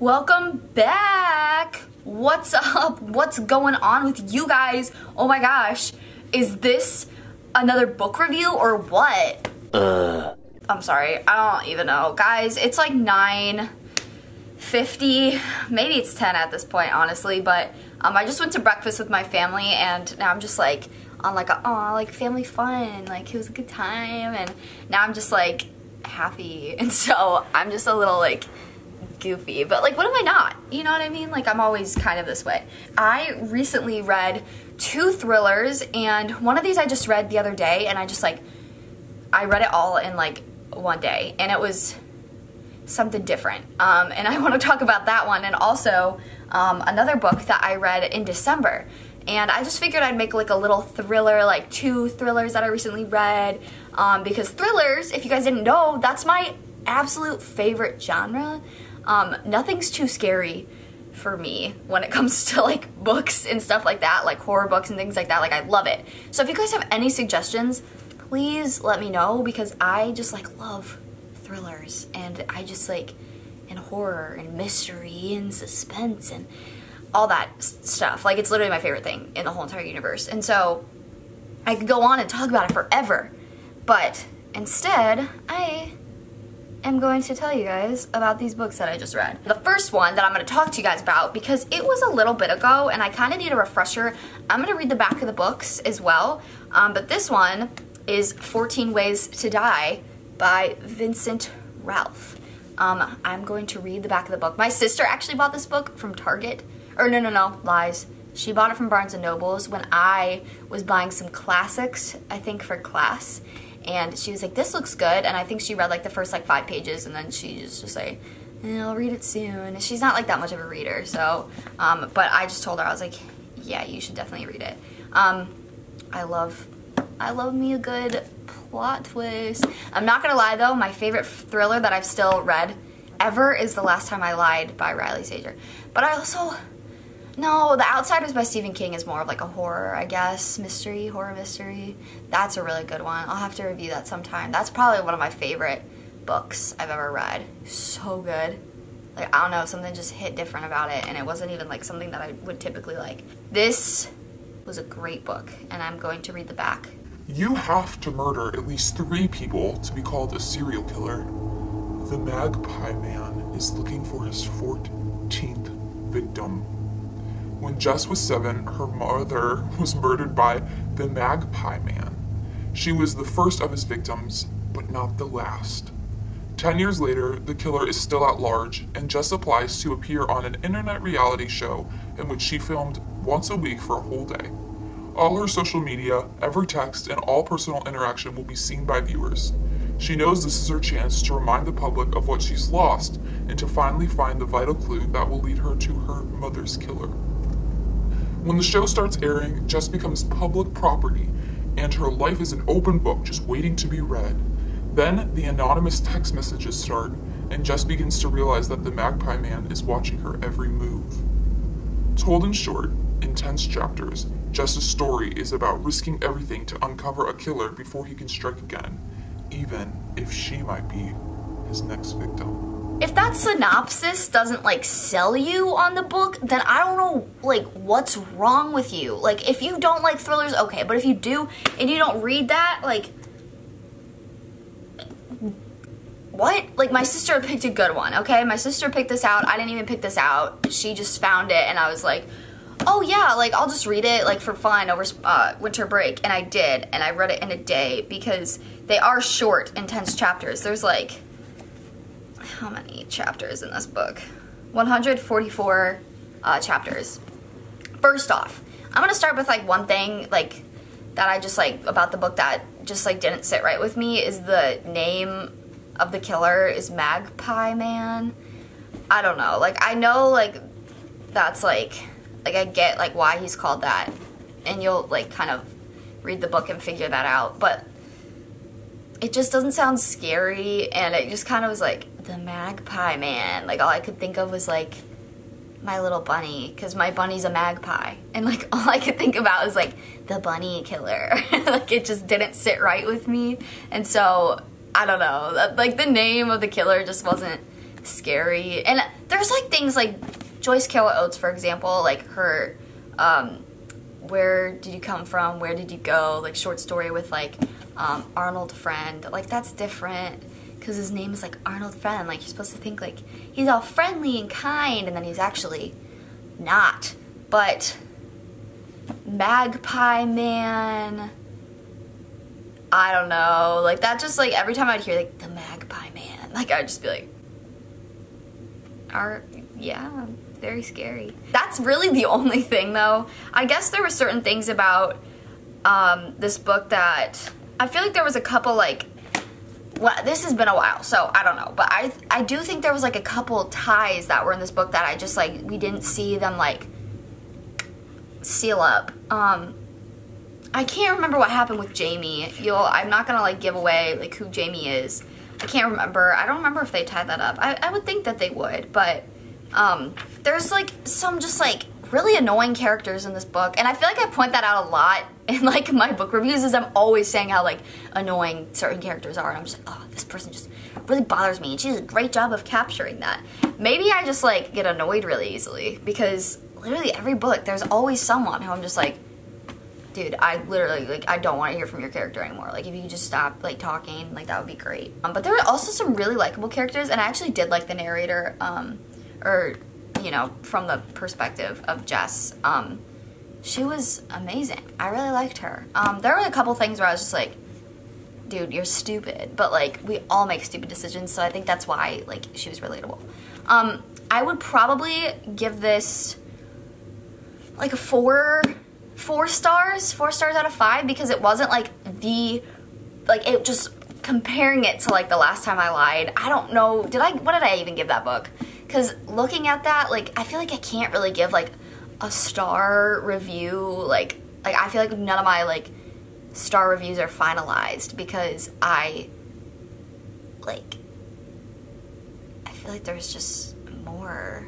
Welcome back! What's up? What's going on with you guys? Oh my gosh, is this another book review or what? Uh. I'm sorry, I don't even know. Guys, it's like 9.50, maybe it's 10 at this point, honestly, but um, I just went to breakfast with my family and now I'm just like on like a, oh, like family fun, like it was a good time, and now I'm just like happy, and so I'm just a little like goofy, but like, what am I not? You know what I mean? Like, I'm always kind of this way. I recently read two thrillers, and one of these I just read the other day, and I just like, I read it all in like one day, and it was something different. Um, and I want to talk about that one, and also um, another book that I read in December. And I just figured I'd make like a little thriller, like two thrillers that I recently read. Um, because thrillers, if you guys didn't know, that's my absolute favorite genre. Um, nothing's too scary for me when it comes to like books and stuff like that, like horror books and things like that. Like I love it. So if you guys have any suggestions, please let me know because I just like love thrillers and I just like and horror and mystery and suspense and all that stuff. Like it's literally my favorite thing in the whole entire universe. And so I could go on and talk about it forever. But instead, I am going to tell you guys about these books that I just read. The first one that I'm going to talk to you guys about, because it was a little bit ago and I kind of need a refresher, I'm going to read the back of the books as well. Um, but this one is 14 Ways to Die by Vincent Ralph. Um, I'm going to read the back of the book. My sister actually bought this book from Target. Or no, no, no, lies. She bought it from Barnes & Nobles when I was buying some classics, I think, for class and she was like, "This looks good," and I think she read like the first like five pages, and then she just just like, eh, "I'll read it soon." she's not like that much of a reader, so. Um, but I just told her I was like, "Yeah, you should definitely read it." Um, I love, I love me a good plot twist. I'm not gonna lie though, my favorite thriller that I've still read ever is The Last Time I Lied by Riley Sager. But I also no, The Outsiders by Stephen King is more of like a horror, I guess, mystery, horror mystery. That's a really good one. I'll have to review that sometime. That's probably one of my favorite books I've ever read. So good. Like, I don't know, something just hit different about it, and it wasn't even like something that I would typically like. This was a great book, and I'm going to read the back. You have to murder at least three people to be called a serial killer. The Magpie Man is looking for his 14th victim. When Jess was seven, her mother was murdered by the Magpie Man. She was the first of his victims, but not the last. Ten years later, the killer is still at large, and Jess applies to appear on an internet reality show in which she filmed once a week for a whole day. All her social media, every text, and all personal interaction will be seen by viewers. She knows this is her chance to remind the public of what she's lost and to finally find the vital clue that will lead her to her mother's killer. When the show starts airing, Jess becomes public property, and her life is an open book just waiting to be read. Then the anonymous text messages start, and Jess begins to realize that the Magpie Man is watching her every move. Told in short, intense chapters, Jess's story is about risking everything to uncover a killer before he can strike again, even if she might be his next victim if that synopsis doesn't like sell you on the book, then I don't know like what's wrong with you. Like if you don't like thrillers, okay, but if you do and you don't read that, like what? Like my sister picked a good one, okay? My sister picked this out. I didn't even pick this out. She just found it and I was like, "Oh yeah, like I'll just read it like for fun over uh, winter break." And I did, and I read it in a day because they are short, intense chapters. There's like how many chapters in this book? 144 uh, chapters. First off, I'm gonna start with like one thing like that I just like about the book that just like didn't sit right with me is the name of the killer is Magpie Man. I don't know. Like I know like that's like like I get like why he's called that and you'll like kind of read the book and figure that out, but it just doesn't sound scary and it just kind of was like the magpie man. Like all i could think of was like my little bunny because my bunny's a magpie. And like all i could think about was like the bunny killer. Like it just didn't sit right with me. And so i don't know. Like the name of the killer just wasn't scary. And there's like things like joyce carol oates for example like her um where did you come from? Where did you go? Like short story with like um, arnold friend like that's different because his name is like Arnold Friend. Like you're supposed to think like he's all friendly and kind, and then he's actually not. But Magpie Man, I don't know. Like that just like every time I'd hear like the Magpie Man, like I'd just be like, are yeah, very scary. That's really the only thing though. I guess there were certain things about um, this book that I feel like there was a couple like well, this has been a while, so I don't know. But I I do think there was like a couple ties that were in this book that I just like we didn't see them like seal up. Um, I can't remember what happened with Jamie. You'll I'm not gonna like give away like who Jamie is. I can't remember. I don't remember if they tied that up. I, I would think that they would, but um, there's like some just like really annoying characters in this book and i feel like i point that out a lot in like my book reviews is i'm always saying how like annoying certain characters are and i'm just like oh this person just really bothers me and she does a great job of capturing that. Maybe i just like get annoyed really easily because literally every book there's always someone who i'm just like dude i literally like i don't want to hear from your character anymore. Like if you could just stop like talking like that would be great. Um, but there were also some really likable characters and i actually did like the narrator um, or you know, from the perspective of Jess, um, she was amazing. I really liked her. Um, there were a couple things where I was just like, dude, you're stupid. But like, we all make stupid decisions, so I think that's why like she was relatable. Um, I would probably give this like a four, four stars, four stars out of five because it wasn't like the, like it just comparing it to like the last time I lied. I don't know. Did I? What did I even give that book? Because looking at that, like, I feel like I can't really give, like, a star review. Like, like I feel like none of my, like, star reviews are finalized because I, like, I feel like there's just more.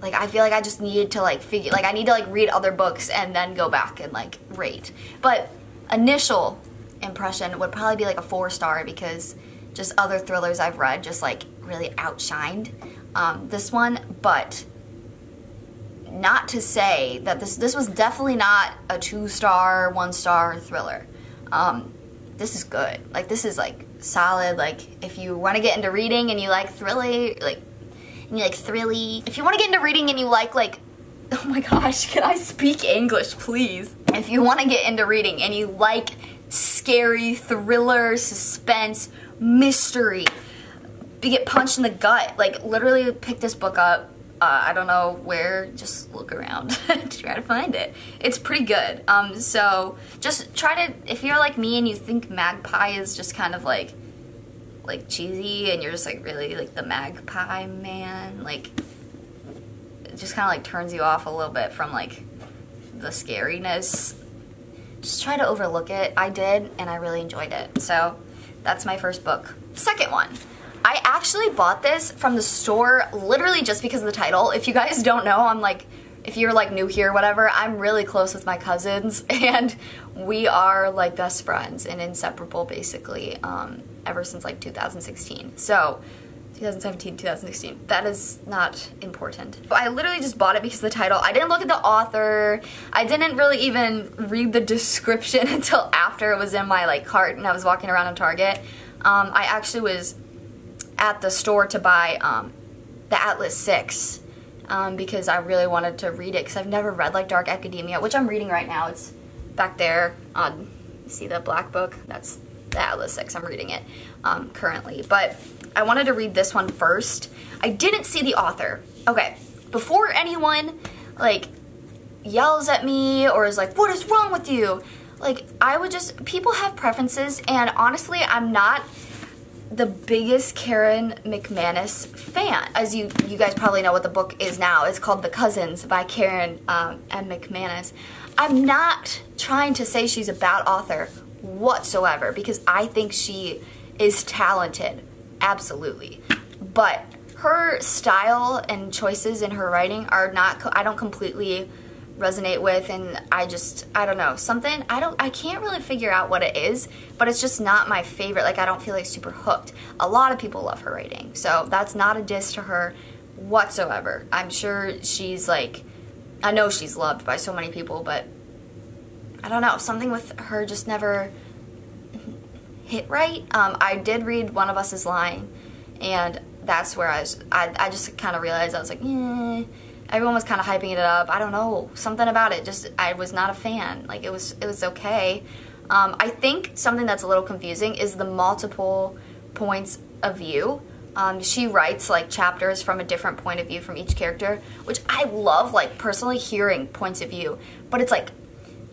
Like, I feel like I just needed to, like, figure, like, I need to, like, read other books and then go back and, like, rate. But initial impression would probably be, like, a four star because just other thrillers I've read just, like, really outshined um, this one, but not to say that this this was definitely not a two star, one star thriller. Um, this is good. Like this is like solid. Like if you want to get into reading and you like thrilly, like and you like thrilly. If you want to get into reading and you like like oh my gosh, can I speak English, please? If you want to get into reading and you like scary thriller, suspense, mystery, you get punched in the gut. Like literally pick this book up. Uh, I don't know where, just look around to try to find it. It's pretty good. Um, so just try to, if you're like me and you think Magpie is just kind of like, like cheesy and you're just like really like the Magpie man, like it just kind of like turns you off a little bit from like the scariness. Just try to overlook it. I did and I really enjoyed it. So that's my first book. Second one. I actually bought this from the store literally just because of the title. If you guys don't know, I'm like, if you're like new here, whatever, I'm really close with my cousins and we are like best friends and inseparable basically um, ever since like 2016. So 2017, 2016. That is not important. But I literally just bought it because of the title. I didn't look at the author. I didn't really even read the description until after it was in my like cart and I was walking around on Target. Um, I actually was at the store to buy um, the Atlas 6 um, because I really wanted to read it because I've never read like Dark Academia, which I'm reading right now. It's back there on, see the black book? That's the Atlas 6. I'm reading it um, currently. But I wanted to read this one first. I didn't see the author. Okay, before anyone like yells at me or is like, what is wrong with you? Like, I would just, people have preferences, and honestly, I'm not the biggest Karen McManus fan. As you you guys probably know what the book is now. It's called The Cousins by Karen um, and McManus. I'm not trying to say she's a bad author whatsoever because I think she is talented, absolutely. But her style and choices in her writing are not I don't completely resonate with and I just I don't know something I don't I can't really figure out what it is but it's just not my favorite like I don't feel like super hooked. A lot of people love her writing so that's not a diss to her whatsoever. I'm sure she's like I know she's loved by so many people but I don't know something with her just never hit right. Um, I did read One of Us is Lying and that's where I was I, I just kind of realized I was like eh everyone was kind of hyping it up. I don't know, something about it. Just I was not a fan. Like it was it was okay. Um, I think something that's a little confusing is the multiple points of view. Um, she writes like chapters from a different point of view from each character, which I love. Like personally hearing points of view, but it's like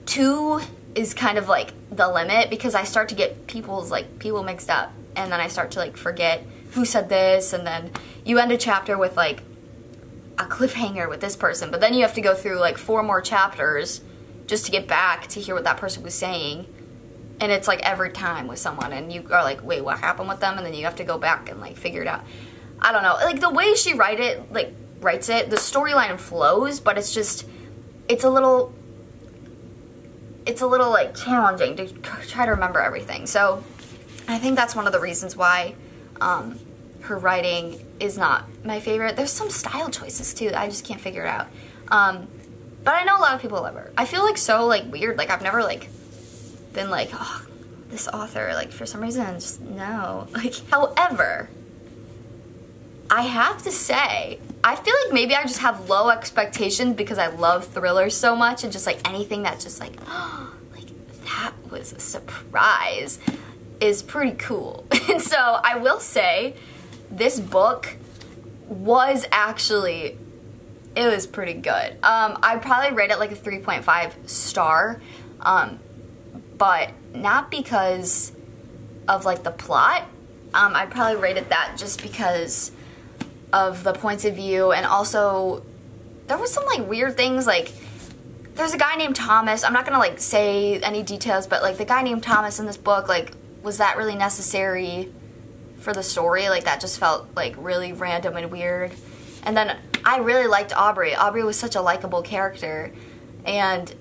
two is kind of like the limit because I start to get people's like people mixed up, and then I start to like forget who said this, and then you end a chapter with like a cliffhanger with this person, but then you have to go through like four more chapters just to get back to hear what that person was saying. And it's like every time with someone, and you are like, wait, what happened with them? And then you have to go back and like figure it out. I don't know. Like the way she write it, like writes it, the storyline flows, but it's just, it's a little, it's a little like challenging to try to remember everything. So I think that's one of the reasons why um, her writing is not my favorite. There's some style choices too. I just can't figure it out. Um, but I know a lot of people love her. I feel like so like weird. Like I've never like been like, oh, this author. Like for some reason, just no. Like, however, I have to say, I feel like maybe I just have low expectations because I love thrillers so much and just like anything that's just like, oh, like that was a surprise is pretty cool. and so I will say this book was actually it was pretty good. Um, I'd probably rate it like a 3.5 star, um, but not because of like the plot. Um, I'd probably rate it that just because of the points of view and also there was some like weird things like there's a guy named Thomas. I'm not gonna like say any details, but like the guy named Thomas in this book, like was that really necessary? For the story. Like that just felt like really random and weird. And then I really liked Aubrey. Aubrey was such a likable character, and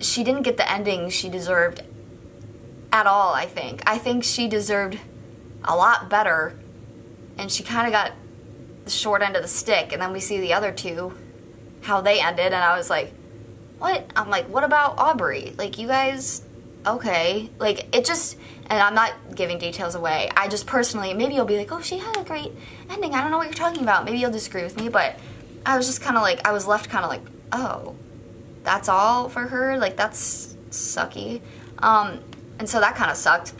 she didn't get the ending she deserved at all. I think. I think she deserved a lot better, and she kind of got the short end of the stick. And then we see the other two, how they ended, and I was like, "What?" I'm like, "What about Aubrey? Like you guys?" Okay, like it just and I'm not giving details away. I just personally, maybe you'll be like, oh, she had a great ending. I don't know what you're talking about. Maybe you'll disagree with me, but I was just kind of like, I was left kind of like, oh, that's all for her? Like, that's sucky. Um, and so that kind of sucked.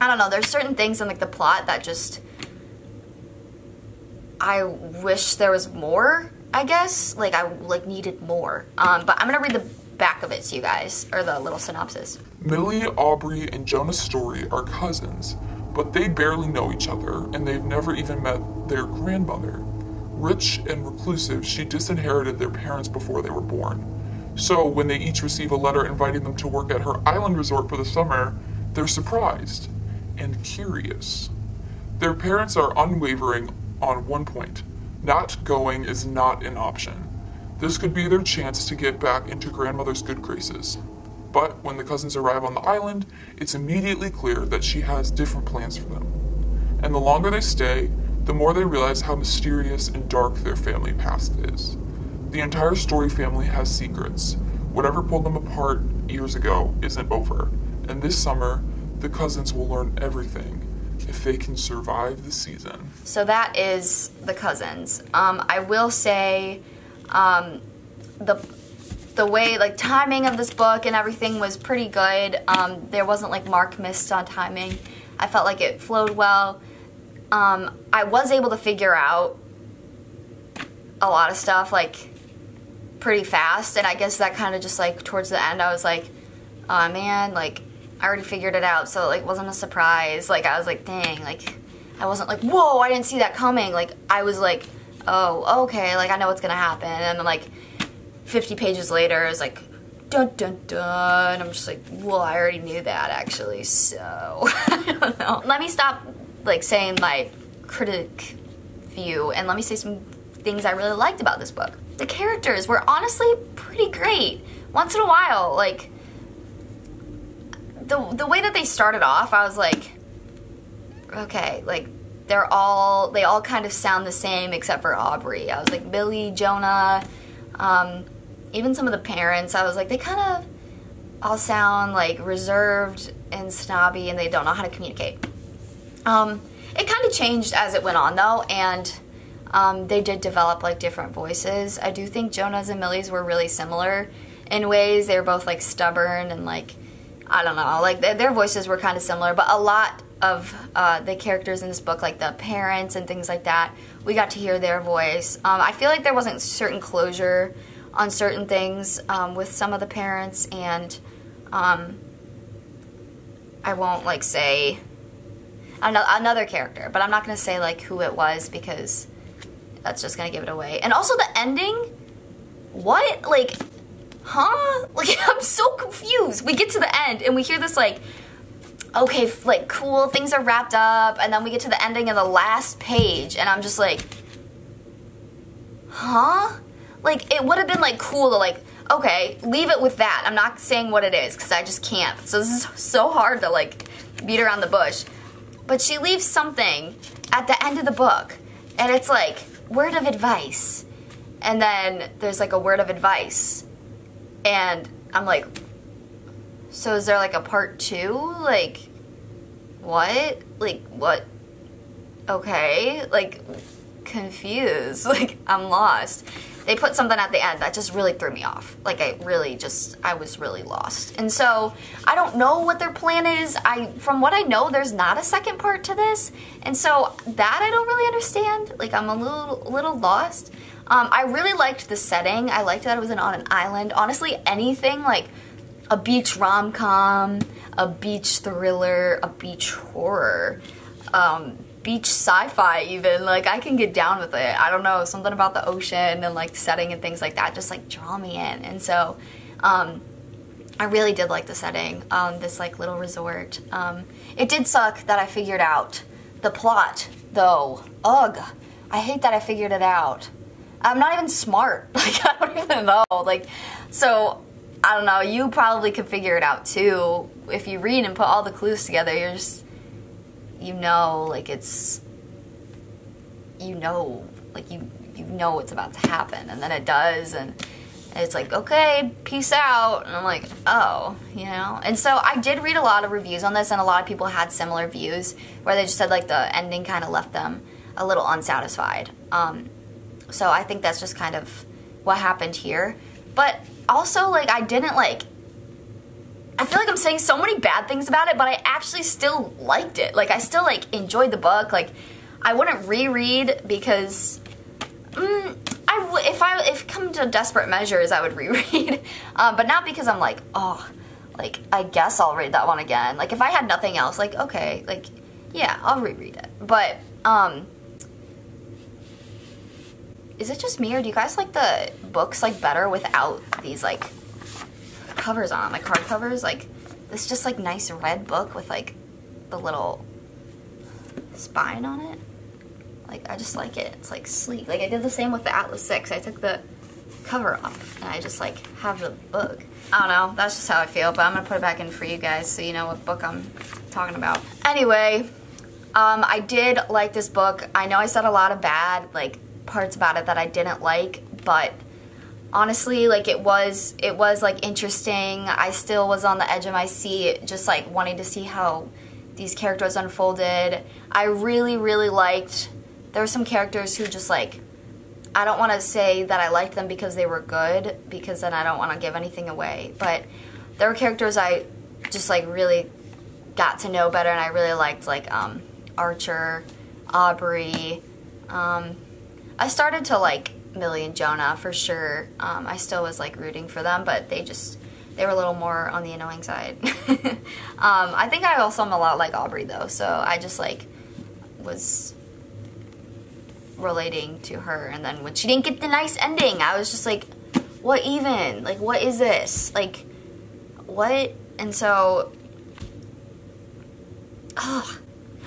I don't know. There's certain things in like the plot that just, I wish there was more. I guess like I like needed more. Um, but I'm gonna read the back of it to you guys, or the little synopsis. Millie, Aubrey, and Jonah Story are cousins, but they barely know each other, and they've never even met their grandmother. Rich and reclusive, she disinherited their parents before they were born. So, when they each receive a letter inviting them to work at her island resort for the summer, they're surprised and curious. Their parents are unwavering on one point not going is not an option. This could be their chance to get back into grandmother's good graces. But when the cousins arrive on the island, it's immediately clear that she has different plans for them. And the longer they stay, the more they realize how mysterious and dark their family past is. The entire Story family has secrets. Whatever pulled them apart years ago isn't over, and this summer, the cousins will learn everything if they can survive the season. So that is the cousins. Um, I will say um, the the way like timing of this book and everything was pretty good. Um, there wasn't like mark missed on timing. I felt like it flowed well. Um, I was able to figure out a lot of stuff like pretty fast, and I guess that kind of just like towards the end, I was like, oh man, like I already figured it out, so it like wasn't a surprise. Like I was like, dang, like I wasn't like, whoa, I didn't see that coming. Like I was like oh, okay, like I know what's gonna happen. And then like 50 pages later, it's like, dun dun dun. I'm just like, well, I already knew that actually, so I don't know. Let me stop like saying my critic view, and let me say some things I really liked about this book. The characters were honestly pretty great. Once in a while, like the the way that they started off, I was like, okay, like they're all they all kind of sound the same except for Aubrey. I was like Millie, Jonah, um, even some of the parents. I was like they kind of all sound like reserved and snobby, and they don't know how to communicate. Um, it kind of changed as it went on though, and um, they did develop like different voices. I do think Jonah's and Millie's were really similar in ways. They were both like stubborn and like I don't know, like their voices were kind of similar, but a lot of uh, the characters in this book, like the parents and things like that, we got to hear their voice. Um, I feel like there wasn't certain closure on certain things um, with some of the parents, and um, I won't like say another character, but I'm not gonna say like who it was because that's just gonna give it away. And also the ending, what like, huh? Like I'm so confused. We get to the end and we hear this like okay, like cool, things are wrapped up, and then we get to the ending of the last page, and I'm just like, huh? Like, it would have been like cool to like, okay, leave it with that. I'm not saying what it is because I just can't. So this is so hard to like beat around the bush. But she leaves something at the end of the book, and it's like word of advice, and then there's like a word of advice, and I'm like, so is there like a part two? Like, what? Like, what? Okay. Like, confused. Like, I'm lost. They put something at the end that just really threw me off. Like, I really just, I was really lost. And so, I don't know what their plan is. I, from what I know, there's not a second part to this. And so, that I don't really understand. Like, I'm a little, little lost. Um, I really liked the setting. I liked that it was on an island. Honestly, anything like a beach rom com, a beach thriller, a beach horror, um, beach sci fi, even. Like, I can get down with it. I don't know, something about the ocean and like setting and things like that just like draw me in. And so, um, I really did like the setting, um, this like little resort. Um, it did suck that I figured out the plot, though. Ugh, I hate that I figured it out. I'm not even smart. Like, I don't even know. Like, so I don't know, you probably could figure it out too. If you read and put all the clues together, you're just, you know, like it's, you know, like you, you know what's about to happen. And then it does. And, it's like, okay, peace out. And I'm like, oh, you know? And so I did read a lot of reviews on this, and a lot of people had similar views where they just said like the ending kind of left them a little unsatisfied. Um, so I think that's just kind of what happened here. But also, like, I didn't like. I feel like I'm saying so many bad things about it, but I actually still liked it. Like, I still like enjoyed the book. Like, I wouldn't reread because. Mm, I w- if I if come to desperate measures, I would reread, um, but not because I'm like, oh, like I guess I'll read that one again. Like if I had nothing else, like okay, like yeah, I'll reread it. But um, is it just me or do you guys like the books like better without these like covers on like hard covers? Like this just like nice red book with like the little spine on it? Like i just like it. It's like sleek. Like i did the same with the atlas 6 i took the cover off and i just like have the book. I don't know. That's just how i feel but i'm gonna put it back in for you guys so you know what book i'm talking about. Anyway um, i did like this book. I know i said a lot of bad like parts about it that I didn't like, but honestly like it was it was like interesting. I still was on the edge of my seat just like wanting to see how these characters unfolded. I really really liked there were some characters who just like i don't want to say that i liked them because they were good because then i don't want to give anything away but there were characters i just like really got to know better and i really liked like um, archer aubrey um, I started to like Millie and Jonah for sure. Um, I still was like rooting for them, but they just they were a little more on the annoying side. um, I think I also am a lot like Aubrey though, so I just like was relating to her, and then when she didn't get the nice ending, I was just like, what even? Like, what is this? Like, what? And so,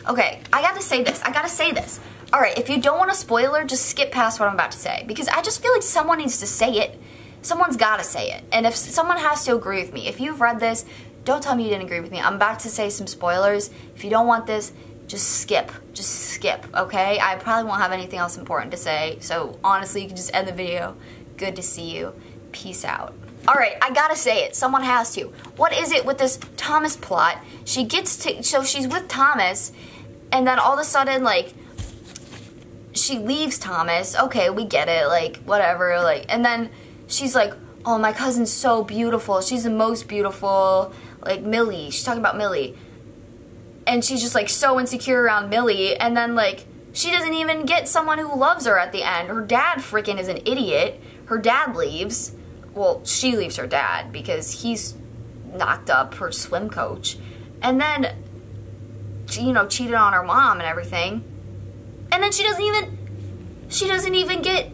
okay, I got to say this. I got to say this Alright, if you don't want a spoiler, just skip past what I'm about to say. Because I just feel like someone needs to say it. Someone's gotta say it. And if someone has to agree with me, if you've read this, don't tell me you didn't agree with me. I'm about to say some spoilers. If you don't want this, just skip. Just skip, okay? I probably won't have anything else important to say. So honestly, you can just end the video. Good to see you. Peace out. Alright, I gotta say it. Someone has to. What is it with this Thomas plot? She gets to, so she's with Thomas, and then all of a sudden, like, she leaves Thomas. Okay, we get it. Like, whatever. Like, and then she's like, oh, my cousin's so beautiful. She's the most beautiful. Like, Millie. She's talking about Millie. And she's just, like, so insecure around Millie. And then, like, she doesn't even get someone who loves her at the end. Her dad freaking is an idiot. Her dad leaves well, she leaves her dad because he's knocked up her swim coach. And then, you know, cheated on her mom and everything. And then she doesn't even, she doesn't even get,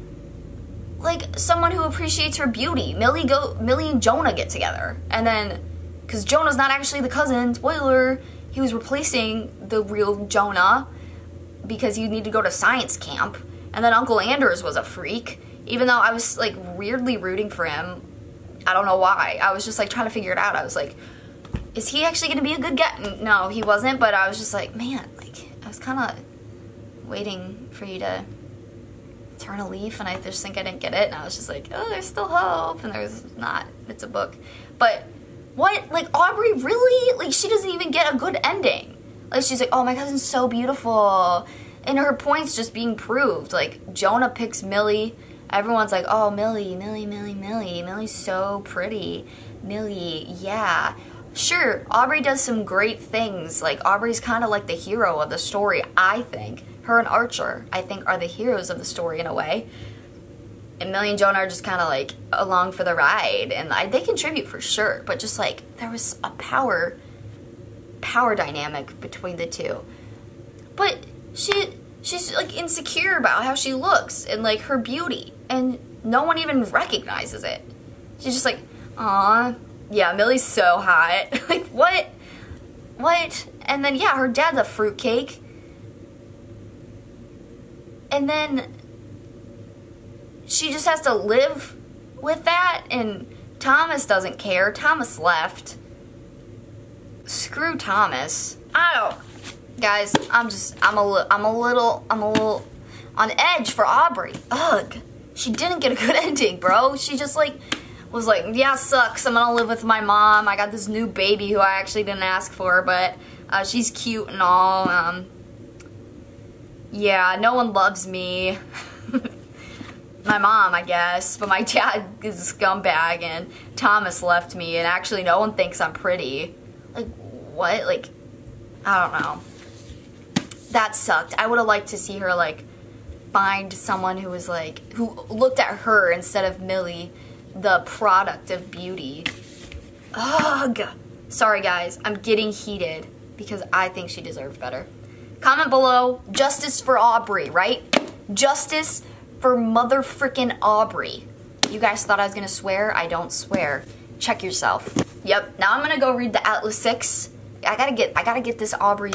like, someone who appreciates her beauty. Millie go, Millie and Jonah get together. And then, because Jonah's not actually the cousin, spoiler, he was replacing the real Jonah because you need to go to science camp. And then Uncle Anders was a freak even though I was like weirdly rooting for him. I don't know why. I was just like trying to figure it out. I was like, is he actually going to be a good guy? No, he wasn't, but I was just like, man, like, I was kind of waiting for you to turn a leaf, and I just think I didn't get it, and I was just like, oh, there's still hope, and there's not. It's a book. But what, like, Aubrey really, like, she doesn't even get a good ending. Like, she's like, oh, my cousin's so beautiful. And her point's just being proved. Like, Jonah picks Millie everyone's like, oh, Millie, Millie, Millie, Millie. Millie's so pretty. Millie, yeah. Sure, Aubrey does some great things. Like, Aubrey's kind of like the hero of the story, I think. Her and Archer, I think, are the heroes of the story in a way. And Millie and Jonah are just kind of like along for the ride. And I, they contribute for sure. But just like, there was a power, power dynamic between the two. But she, she's like insecure about how she looks and like her beauty and no one even recognizes it. She's just like, aw, yeah, Millie's so hot. like, what? What? And then, yeah, her dad's a fruitcake. And then she just has to live with that, and Thomas doesn't care. Thomas left. Screw Thomas. I don't. Guys, I'm just, I'm a, I'm a little, I'm a little on edge for Aubrey. Ugh she didn't get a good ending, bro. She just like was like, yeah, sucks. I'm gonna live with my mom. I got this new baby who I actually didn't ask for, but uh, she's cute and all. Um, yeah, no one loves me. my mom, I guess, but my dad is a scumbag and Thomas left me and actually no one thinks I'm pretty. Like, what? Like, I don't know. That sucked. I would have liked to see her, like, find someone who was like, who looked at her instead of Millie, the product of beauty. Ugh. Sorry guys, I'm getting heated because I think she deserved better. Comment below, justice for Aubrey, right? Justice for mother frickin' Aubrey. You guys thought I was gonna swear? I don't swear. Check yourself. Yep, now I'm gonna go read the Atlas 6. I gotta get, I gotta get this Aubrey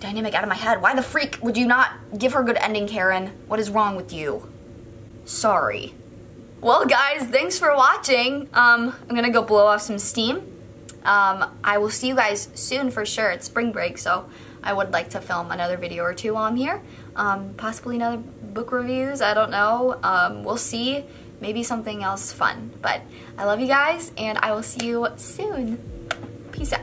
dynamic out of my head. Why the freak would you not give her a good ending, Karen? What is wrong with you? Sorry. Well, guys, thanks for watching. Um, I'm gonna go blow off some steam. Um, I will see you guys soon for sure. It's spring break, so I would like to film another video or two while I'm here. Um, possibly another book reviews, I don't know. Um, we'll see. Maybe something else fun. But I love you guys, and I will see you soon. Peace out.